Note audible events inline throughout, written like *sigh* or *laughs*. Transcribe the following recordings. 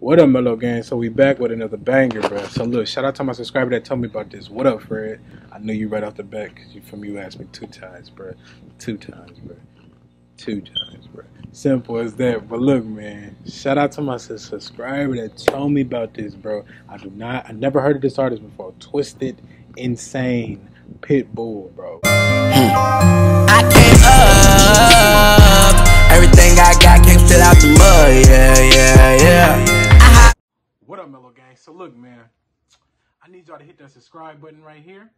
What up, Melo Gang? So we back with another banger, bro. So look, shout out to my subscriber that told me about this. What up, Fred? I knew you right off the bat because you from you asked me two times, bro. Two times, bro. Two times, bro. Simple as that. But look, man, shout out to my subscriber that told me about this, bro. I do not, I never heard of this artist before. Twisted Insane, Pitbull, bro. I came up, uh, look, man, I need y'all to hit that subscribe button right here.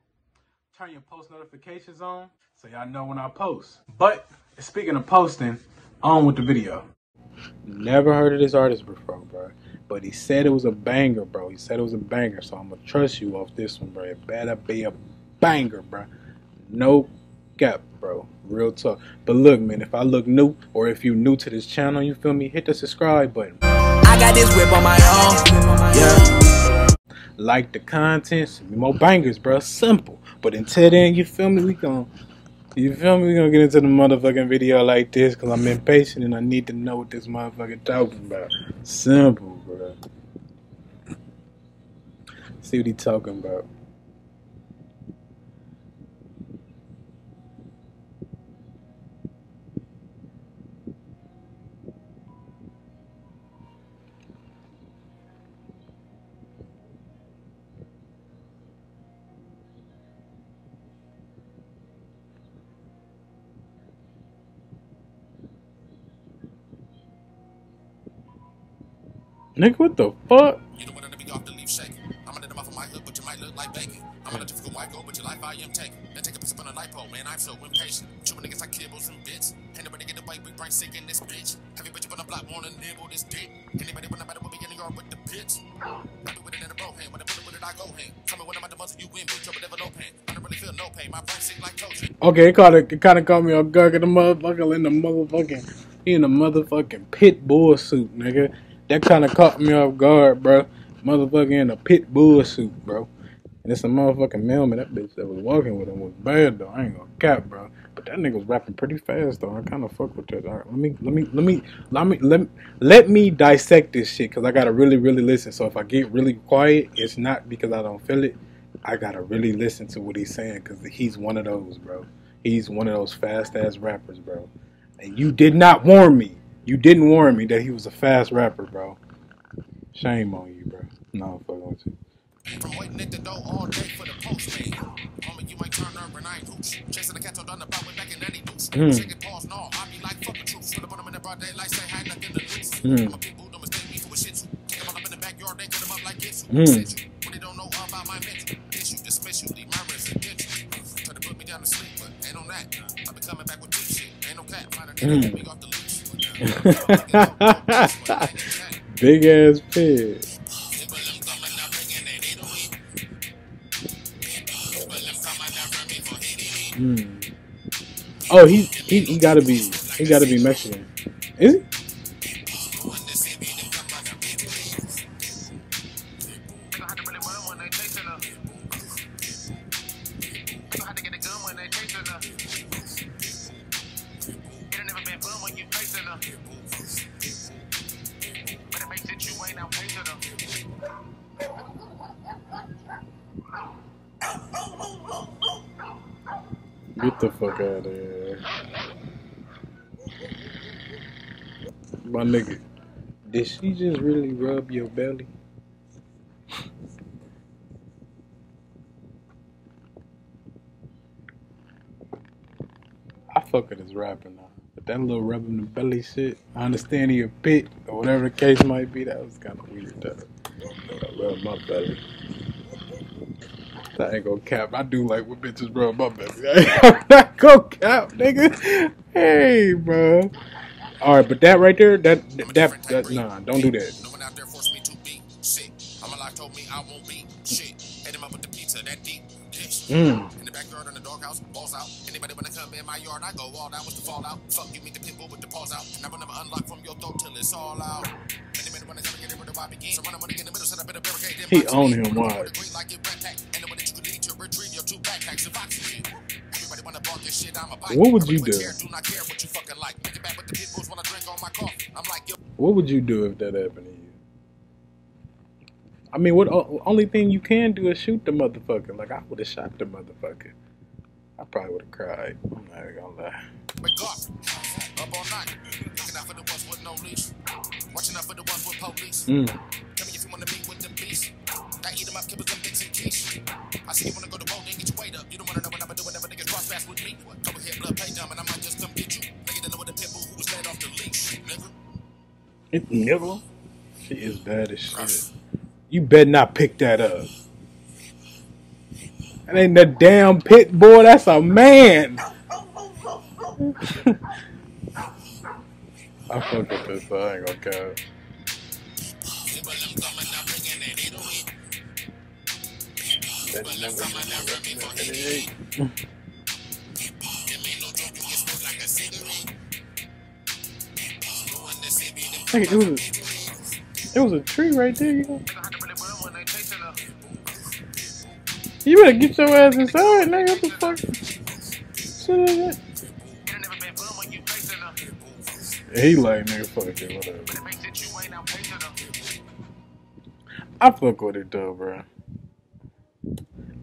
Turn your post notifications on so y'all know when I post. But speaking of posting, on with the video. Never heard of this artist before, bro. But he said it was a banger, bro. He said it was a banger, so I'm gonna trust you off this one, bro. It better be a banger, bro. No cap, bro. Real talk. But look, man, if I look new or if you new to this channel, you feel me, hit the subscribe button. I got this whip on my own, yeah. Like the content, more bangers, bro. Simple. But until then, you feel me, we gon' you feel me? We gonna get into the motherfucking video like this because I'm impatient and I need to know what this motherfucker talking about. Simple, bro. See what he talking about. Nigga, what the fuck? You don't want to be off the leaf shaking. I'm gonna off of my hood, but you might look like bacon. I'm a difficult white girl, but your life I am taking. Then take a piece up on a lipo, man. I'm so impatient. Chewing niggas like kibbles and bits. Ain't nobody get away, we brain sick in this bitch. Heavy bitch up on the block, wanna nibble this dick. Anybody wanna battle with me in the yard with the bitch? I be with it in a bro hand. When I put it with it, I go hand. Tell me when I'm at the muscle, you win, bitch. Trouble never no pain. I don't really feel no pain. My brain sick like coaching. Okay, it kind of it kind of caught me off guard. 'cause The motherfucker in the motherfucking he in the motherfucking pit bull suit, nigga. That kind of caught me off guard, bro. Motherfucker in a pit bull suit, bro. And it's a motherfucking mailman. That bitch that was walking with him was bad though. I ain't gonna cap, bro. But that nigga was rapping pretty fast though. I kind of fuck with that. All right, let me let me let me let me let me, let me dissect this shit because I gotta really really listen. So if I get really quiet, it's not because I don't feel it. I gotta really listen to what he's saying because he's one of those, bro. He's one of those fast ass rappers, bro. And you did not warn me. You didn't warn me that he was a fast rapper, bro. Shame on you, bro. No, fucking with you. From waiting at the door all day for the postman. Homie, you ain't turn up and I ain't hooch. Chasing the cat on the block back in 90 deuce. Mm. Second pause, no, I be like fuck the truth. On them in the broad daylight, say hi, nothing to lose. Mm. I'm a big boo, don't mistake me for a shit. Take them up in the backyard, they cut them up like get you. Mm. When they don't know all about my mental. Issue, dismiss you, leave my residential. Try to put me down to sleep, but ain't on that. I be coming back with deep shit. Ain't no cat. Find a nigga, Mm. *laughs* Big ass pig. Mm. Oh, he, he he gotta be he gotta be Mexican. Is he? Get the fuck out of here. My nigga, did she just really rub your belly? I fuck with his rapping now. But that little rubbing the belly shit, I understand he a pit or whatever the case might be, that was kind of weird. That, that rub my belly. I ain't gonna cap. I do like when bitches rub my belly. *laughs* I'm not gonna cap, nigga. Hey, bro. All right, but that right there, that that, that, nah, don't do that. No one out there forced me to be shit. I'm alive, told me I won't be shit. Hit him up with the pizza, that deep dish. Mm. In the backyard, in the doghouse, balls out. Anybody wanna come in my yard, I go all out. What's the fallout? Fuck you, meet the pitbull with the paws out. Never, never unlock from your throat till it's all out. Any minute when I come and get rid of I begin. So run, money in the middle, set up in a barricade. He box own him, Put why? like it red. And the you can lead to retrieve your two backpacks of oxygen. Everybody wanna bark this shit, I'm a bite. What would you do? Do not care what you fucking like. Make it back with the pitbulls when I drink on my coffee. I'm like, yo. What would you do if that happened to you? I mean, what only thing you can do is shoot the motherfucker. Like I would have shot the motherfucker. I probably would have cried. I'm not even gonna lie. Wake up, up all night. Looking out for the ones with no leash. Watching out for the ones with police. Mm. Tell me if you wanna meet with them beasts. I eat them up, them dicks and quiche. I see you wanna go to and get your weight up. You don't wanna know what I'ma do whenever niggas cross paths with me. Blood pay dumb, and I might just come get you. Nigga, don't know what the who was let off the leash. Nigga. It never. She is bad as shit. You better not pick that up. That ain't the damn pit boy. That's a man. I fuck with this. So I ain't gonna care. Hey, a, it was a tree right there. You, know? you better get your ass inside, nigga. What the fuck? Shit is that? He like nigga, fuck it, whatever. I fuck with it though, bro.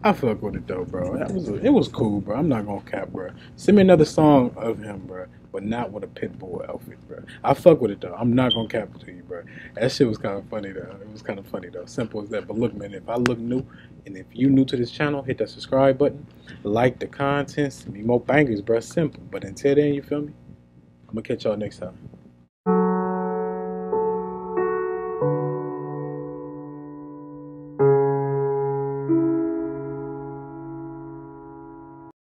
I fuck with it though, bro. That was it was cool, bro. I'm not gonna cap, bro. Send me another song of him, bro, but not with a pitbull outfit, bro. I fuck with it though. I'm not gonna cap it to you, bro. That shit was kind of funny though. It was kind of funny though. Simple as that. But look, man, if I look new, and if you new to this channel, hit that subscribe button, like the content, send me more bangers, bro. Simple. But until then, you feel me? I'm gonna catch y'all next time.